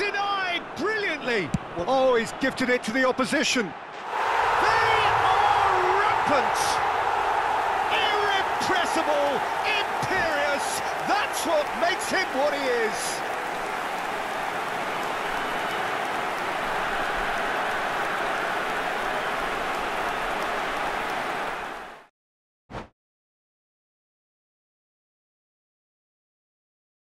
denied brilliantly. Oh, he's gifted it to the opposition. They are rampant. Irrepressible, imperious. That's what makes him what he is.